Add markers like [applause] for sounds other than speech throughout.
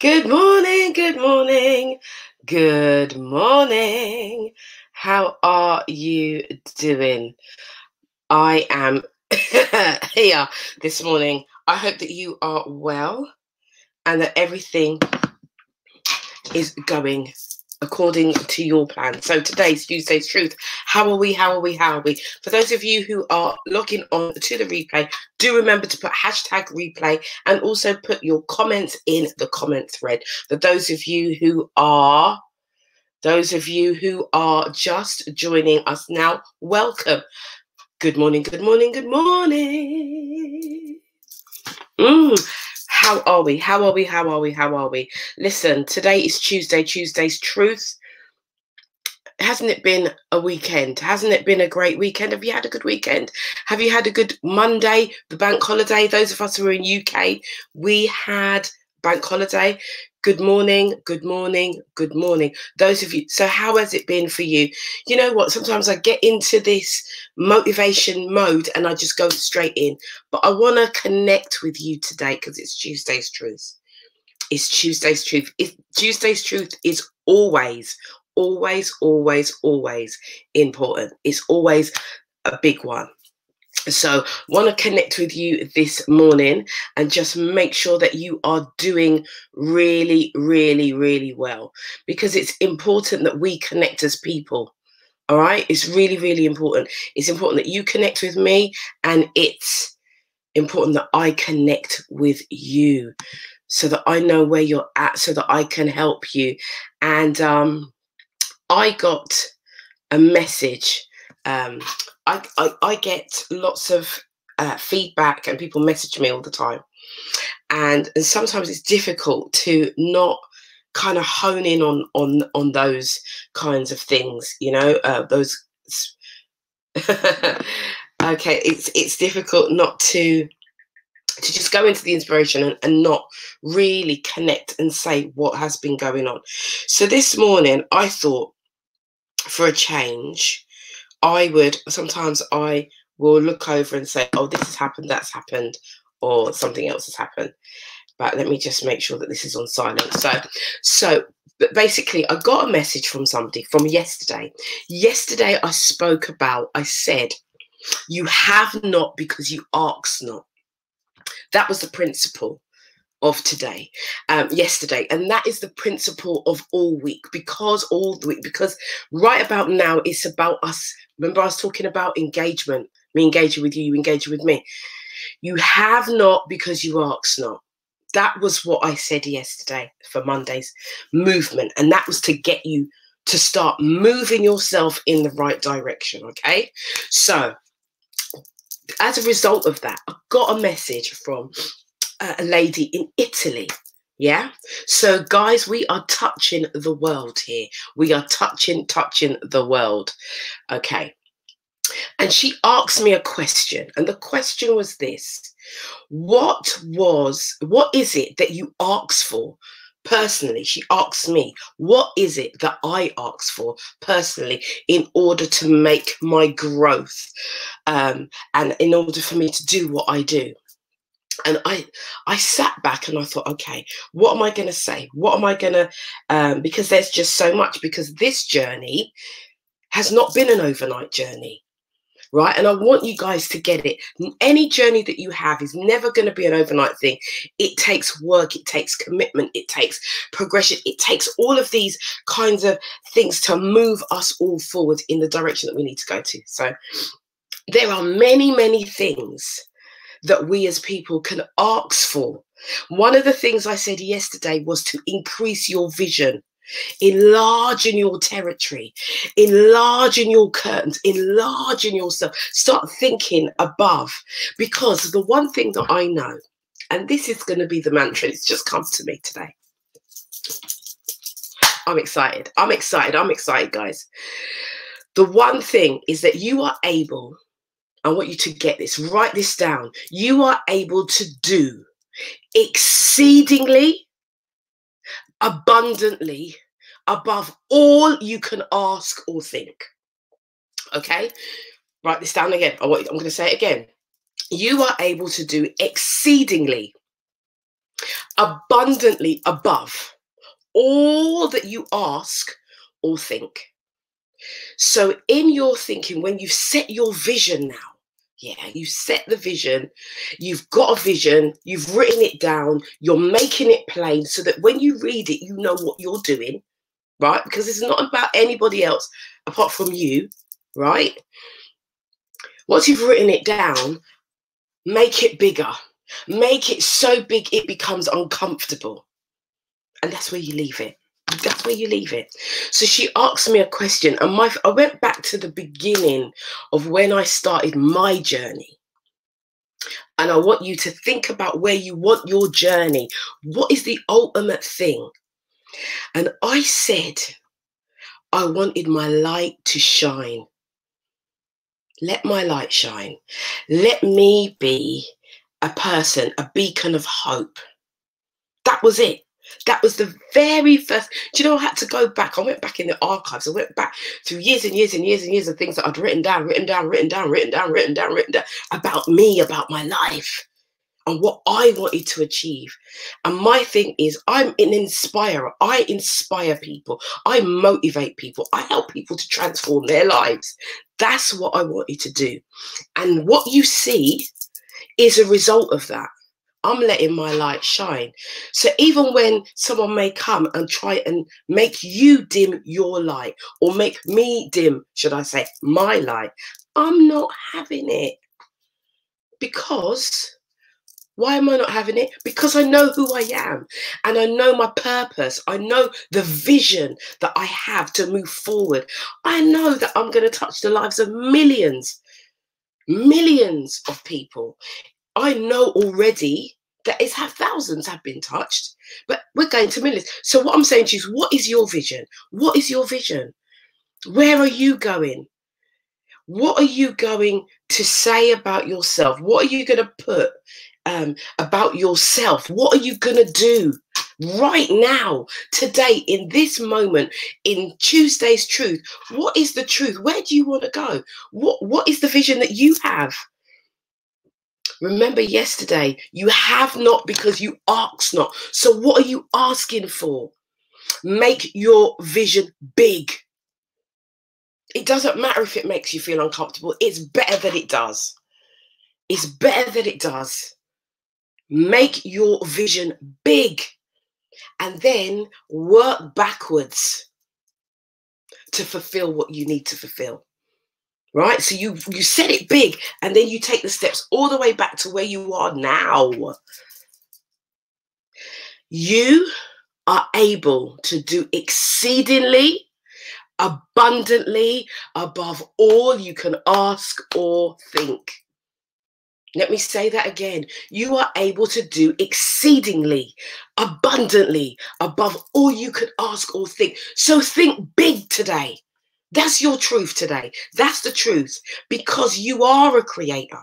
Good morning, good morning, good morning. How are you doing? I am [laughs] here this morning. I hope that you are well and that everything is going according to your plan. So today's Tuesday's Truth. How are we? How are we? How are we? For those of you who are logging on to the replay, do remember to put hashtag replay and also put your comments in the comment thread. For those of you who are those of you who are just joining us now, welcome. Good morning, good morning, good morning. Mm, how are we? How are we? How are we? How are we? Listen, today is Tuesday, Tuesday's Truth. Hasn't it been a weekend? Hasn't it been a great weekend? Have you had a good weekend? Have you had a good Monday, the bank holiday? Those of us who are in UK, we had bank holiday. Good morning, good morning, good morning. Those of you, so how has it been for you? You know what? Sometimes I get into this motivation mode and I just go straight in. But I want to connect with you today because it's Tuesday's truth. It's Tuesday's truth. It's, Tuesday's truth is always, always, always, always important. It's always a big one. So, want to connect with you this morning and just make sure that you are doing really, really, really well because it's important that we connect as people. All right, it's really, really important. It's important that you connect with me, and it's important that I connect with you so that I know where you're at, so that I can help you. And um, I got a message um, I, I, I get lots of uh, feedback and people message me all the time. And, and sometimes it's difficult to not kind of hone in on on on those kinds of things you know uh, those [laughs] okay it's it's difficult not to to just go into the inspiration and, and not really connect and say what has been going on so this morning i thought for a change I would sometimes I will look over and say, oh, this has happened, that's happened, or something else has happened. But let me just make sure that this is on silent. So, so but basically, I got a message from somebody from yesterday. Yesterday, I spoke about, I said, you have not because you ask not. That was the principle of today, um, yesterday, and that is the principle of all week because all the week, because right about now it's about us. Remember, I was talking about engagement, me engaging with you, you engaging with me. You have not because you ask not. That was what I said yesterday for Monday's movement, and that was to get you to start moving yourself in the right direction. Okay, so as a result of that, I got a message from a lady in Italy. Yeah. So, guys, we are touching the world here. We are touching, touching the world. Okay. And she asked me a question. And the question was this What was, what is it that you asked for personally? She asked me, What is it that I asked for personally in order to make my growth um, and in order for me to do what I do? And I I sat back and I thought, okay, what am I going to say? What am I going to? Um, because there's just so much. Because this journey has not been an overnight journey, right? And I want you guys to get it. Any journey that you have is never going to be an overnight thing. It takes work. It takes commitment. It takes progression. It takes all of these kinds of things to move us all forward in the direction that we need to go to. So there are many, many things that we as people can ask for. One of the things I said yesterday was to increase your vision, enlarge in your territory, enlarge in your curtains, enlarge in yourself. Start thinking above. Because the one thing that I know, and this is going to be the mantra, it's just come to me today. I'm excited. I'm excited. I'm excited, guys. The one thing is that you are able I want you to get this, write this down. You are able to do exceedingly, abundantly, above all you can ask or think. Okay? Write this down again. I'm going to say it again. You are able to do exceedingly, abundantly above all that you ask or think. So, in your thinking, when you've set your vision now, yeah, you set the vision, you've got a vision, you've written it down, you're making it plain so that when you read it, you know what you're doing, right? Because it's not about anybody else apart from you, right? Once you've written it down, make it bigger. Make it so big it becomes uncomfortable. And that's where you leave it that's where you leave it. So she asked me a question, and my I went back to the beginning of when I started my journey. And I want you to think about where you want your journey. What is the ultimate thing? And I said, I wanted my light to shine. Let my light shine. Let me be a person, a beacon of hope. That was it. That was the very first. Do you know I had to go back? I went back in the archives. I went back through years and years and years and years of things that I'd written down, written down, written down, written down, written down, written down about me, about my life, and what I wanted to achieve. And my thing is, I'm an inspirer. I inspire people. I motivate people. I help people to transform their lives. That's what I wanted to do. And what you see is a result of that. I'm letting my light shine. So even when someone may come and try and make you dim your light or make me dim, should I say, my light, I'm not having it. Because why am I not having it? Because I know who I am and I know my purpose. I know the vision that I have to move forward. I know that I'm going to touch the lives of millions, millions of people I know already that it's have thousands have been touched, but we're going to millions. So what I'm saying to you is, what is your vision? What is your vision? Where are you going? What are you going to say about yourself? What are you going to put um, about yourself? What are you going to do right now, today, in this moment, in Tuesday's truth? What is the truth? Where do you want to go? What What is the vision that you have? Remember yesterday, you have not because you ask not. So, what are you asking for? Make your vision big. It doesn't matter if it makes you feel uncomfortable, it's better that it does. It's better that it does. Make your vision big and then work backwards to fulfill what you need to fulfill right so you you set it big and then you take the steps all the way back to where you are now you are able to do exceedingly abundantly above all you can ask or think let me say that again. You are able to do exceedingly, abundantly, above all you could ask or think. So think big today. That's your truth today. That's the truth because you are a creator.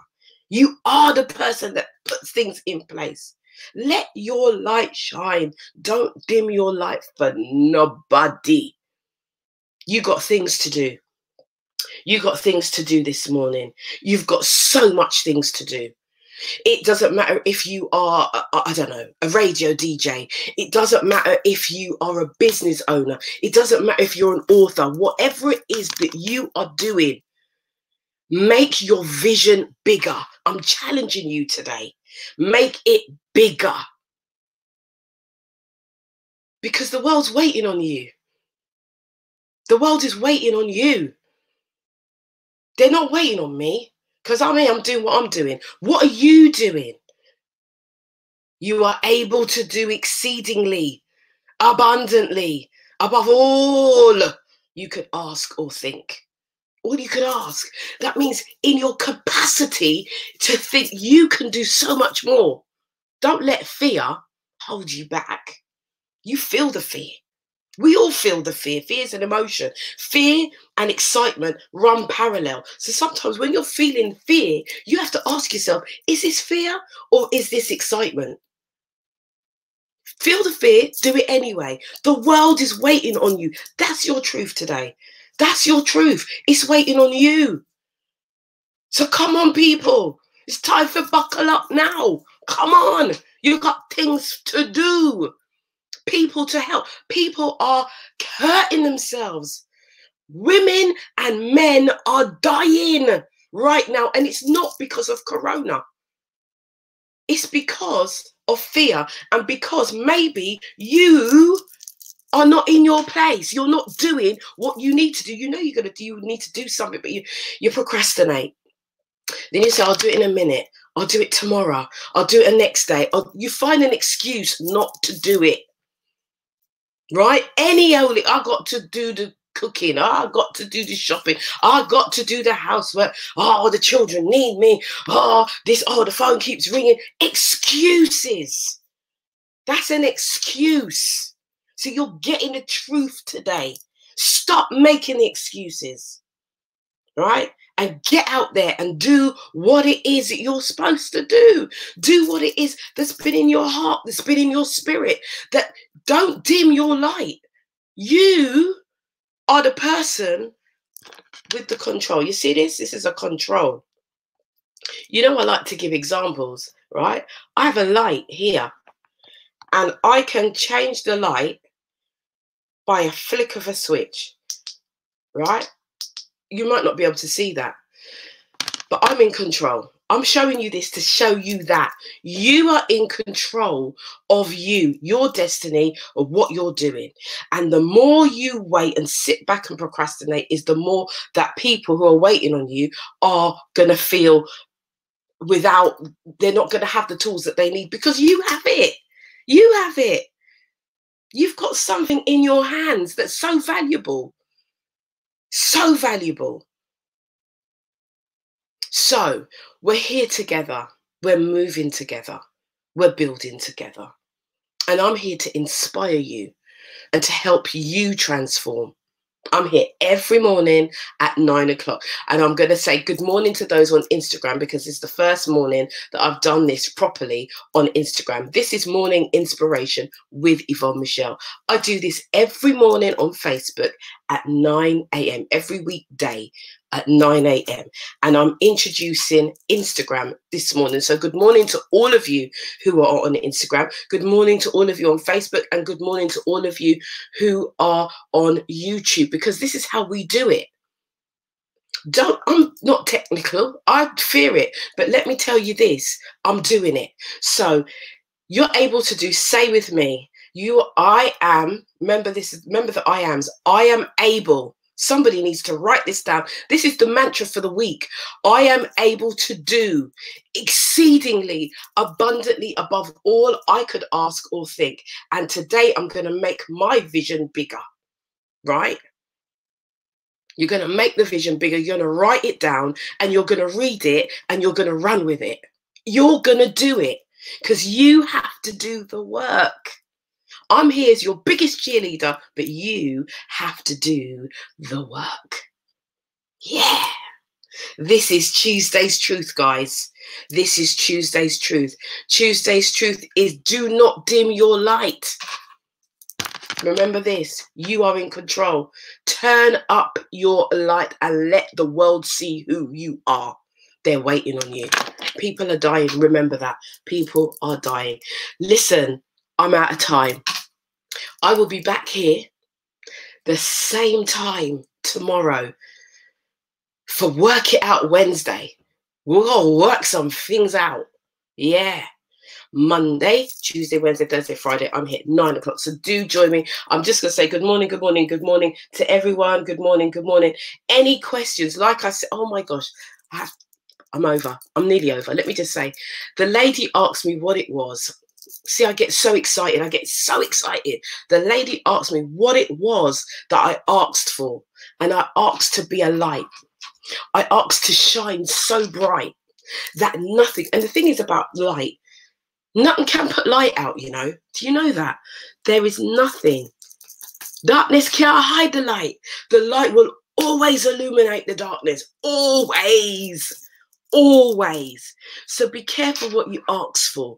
You are the person that puts things in place. Let your light shine. Don't dim your light for nobody. You got things to do. You got things to do this morning. You've got so much things to do. It doesn't matter if you are, I don't know, a radio DJ. It doesn't matter if you are a business owner. It doesn't matter if you're an author. Whatever it is that you are doing, make your vision bigger. I'm challenging you today. Make it bigger. Because the world's waiting on you. The world is waiting on you. They're not waiting on me. Because I mean, I'm doing what I'm doing. What are you doing? You are able to do exceedingly, abundantly, above all you could ask or think. All you could ask. That means in your capacity to think you can do so much more. Don't let fear hold you back. You feel the fear. We all feel the fear. Fear is an emotion. Fear and excitement run parallel. So sometimes when you're feeling fear, you have to ask yourself is this fear or is this excitement? Feel the fear, do it anyway. The world is waiting on you. That's your truth today. That's your truth. It's waiting on you. So come on, people. It's time for buckle up now. Come on. You've got things to do, people to help. People are hurting themselves. Women and men are dying right now. And it's not because of Corona, it's because of fear and because maybe you are not in your place. You're not doing what you need to do. You know you're gonna do. You need to do something, but you you procrastinate. Then you say, "I'll do it in a minute. I'll do it tomorrow. I'll do it the next day." You find an excuse not to do it. Right? Any only I got to do the cooking. Oh, I got to do the shopping. I got to do the housework. Oh, the children need me. Oh, this. Oh, the phone keeps ringing. Excuses. That's an excuse. So you're getting the truth today. Stop making excuses, right? And get out there and do what it is that you're supposed to do. Do what it is that's been in your heart, that's been in your spirit. That don't dim your light. You are the person with the control. You see this? This is a control. You know, I like to give examples, right? I have a light here, and I can change the light by a flick of a switch, right? You might not be able to see that, but I'm in control. I'm showing you this to show you that you are in control of you, your destiny, of what you're doing. And the more you wait and sit back and procrastinate, is the more that people who are waiting on you are going to feel without, they're not going to have the tools that they need because you have it. You have it. You've got something in your hands that's so valuable. So valuable. So we're here together. We're moving together. We're building together. And I'm here to inspire you and to help you transform. I'm here every morning at nine o'clock. And I'm going to say good morning to those on Instagram because it's the first morning that I've done this properly on Instagram. This is Morning Inspiration with Yvonne Michele. I do this every morning on Facebook at 9 a.m. every weekday at 9 a.m. And I'm introducing Instagram this morning. So, good morning to all of you who are on Instagram. Good morning to all of you on Facebook. And good morning to all of you who are on YouTube, because this is how we do it. Don't, I'm not technical. I fear it. But let me tell you this I'm doing it. So, you're able to do, say with me, you, I am, remember this, remember the I ams, I am able Somebody needs to write this down. This is the mantra for the week. I am able to do exceedingly abundantly above all I could ask or think. And today I'm going to make my vision bigger, right? You're going to make the vision bigger. You're going to write it down and you're going to read it and you're going to run with it. You're going to do it because you have to do the work. I'm here as your biggest cheerleader, but you have to do the work. Yeah. This is Tuesday's truth, guys. This is Tuesday's truth. Tuesday's truth is do not dim your light. Remember this you are in control. Turn up your light and let the world see who you are. They're waiting on you. People are dying. Remember that. People are dying. Listen, I'm out of time. I will be back here the same time tomorrow for Work It Out Wednesday. We're going to work some things out. Yeah. Monday, Tuesday, Wednesday, Thursday, Friday. I'm here nine o'clock. So do join me. I'm just going to say good morning, good morning, good morning to everyone. Good morning, good morning. Any questions? Like I said, oh my gosh, I have, I'm over. I'm nearly over. Let me just say the lady asked me what it was see, I get so excited. I get so excited. The lady asked me what it was that I asked for, and I asked to be a light. I asked to shine so bright that nothing, and the thing is about light, nothing can put light out, you know. Do you know that? There is nothing. Darkness can't hide the light. The light will always illuminate the darkness. Always. Always. So be careful what you ask for.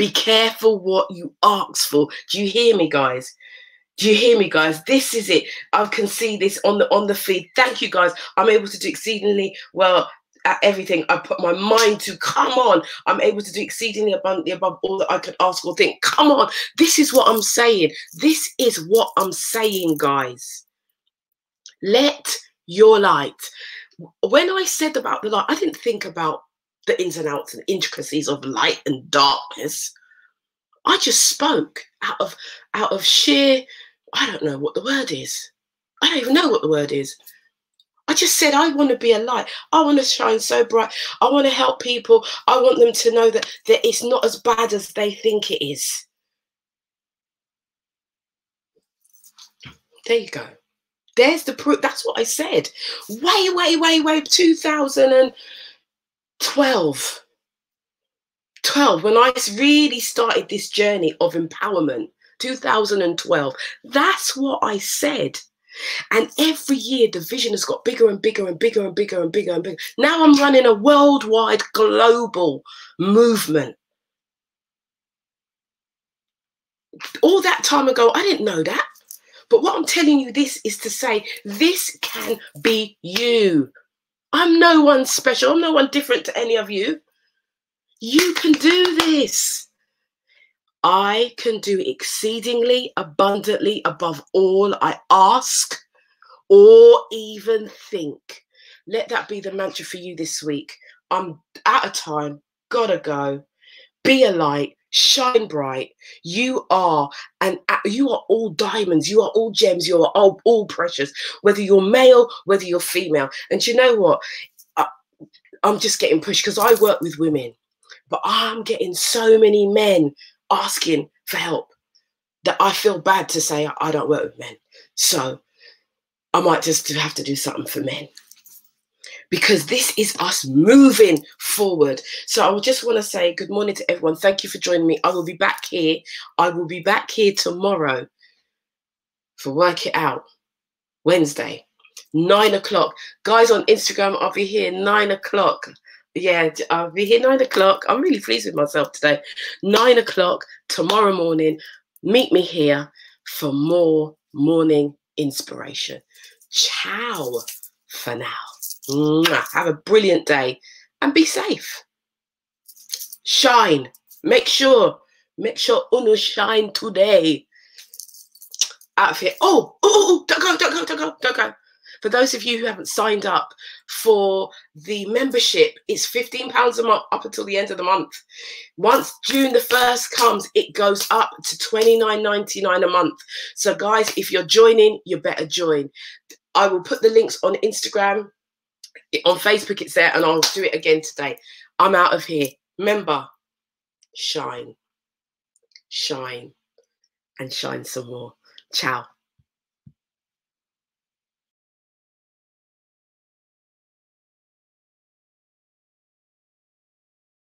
Be careful what you ask for. Do you hear me, guys? Do you hear me, guys? This is it. I can see this on the on the feed. Thank you, guys. I'm able to do exceedingly well at everything I put my mind to. Come on, I'm able to do exceedingly abundantly above all that I could ask or think. Come on, this is what I'm saying. This is what I'm saying, guys. Let your light. When I said about the light, I didn't think about the ins and outs and intricacies of light and darkness. I just spoke out of out of sheer, I don't know what the word is. I don't even know what the word is. I just said, I want to be a light. I want to shine so bright. I want to help people. I want them to know that, that it's not as bad as they think it is. There you go. There's the proof. That's what I said. Way, way, way, way, 2012. 12, when I really started this journey of empowerment, 2012. That's what I said. And every year the vision has got bigger and bigger and bigger and bigger and bigger and bigger. Now I'm running a worldwide global movement. All that time ago, I didn't know that. But what I'm telling you this is to say this can be you. I'm no one special. I'm no one different to any of you. You can do this. I can do exceedingly abundantly above all I ask or even think. Let that be the mantra for you this week. I'm out of time, gotta go. Be a light, shine bright. You are, and you are all diamonds, you are all gems, you are all, all precious, whether you're male, whether you're female. And you know what? I, I'm just getting pushed because I work with women, but I'm getting so many men asking for help that I feel bad to say I don't work with men. So I might just have to do something for men because this is us moving forward. So I just want to say good morning to everyone. Thank you for joining me. I will be back here. I will be back here tomorrow for Work It Out Wednesday, nine o'clock. Guys on Instagram, I'll be here nine o'clock yeah, I'll be here nine o'clock. I'm really pleased with myself today. Nine o'clock tomorrow morning. Meet me here for more morning inspiration. Ciao for now. Have a brilliant day and be safe. Shine. Make sure, make sure Uno shine today. Out of here. Oh oh, oh, oh, don't go, don't go, don't go, don't go. For those of you who haven't signed up for the membership, it's £15 a month up until the end of the month. Once June the 1st comes, it goes up to $29.99 a month. So, guys, if you're joining, you better join. I will put the links on Instagram. On Facebook, it's there, and I'll do it again today. I'm out of here. Remember, shine, shine, and shine some more. Ciao.